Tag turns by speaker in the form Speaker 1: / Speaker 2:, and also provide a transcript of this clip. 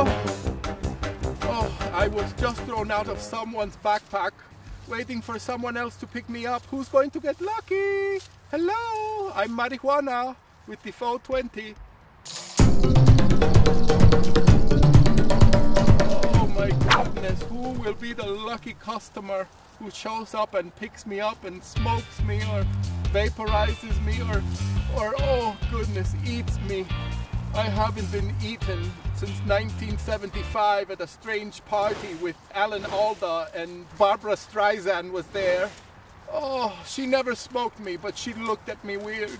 Speaker 1: Oh, oh, I was just thrown out of someone's backpack, waiting for someone else to pick me up. Who's going to get lucky? Hello, I'm Mary Juana with the 420. Oh my goodness, who will be the lucky customer who shows up and picks me up and smokes me or vaporizes me or, or oh goodness, eats me. I haven't been eaten since 1975 at a strange party with Alan Alda and Barbra Streisand was there. Oh, she never smoked me, but she looked at me weird.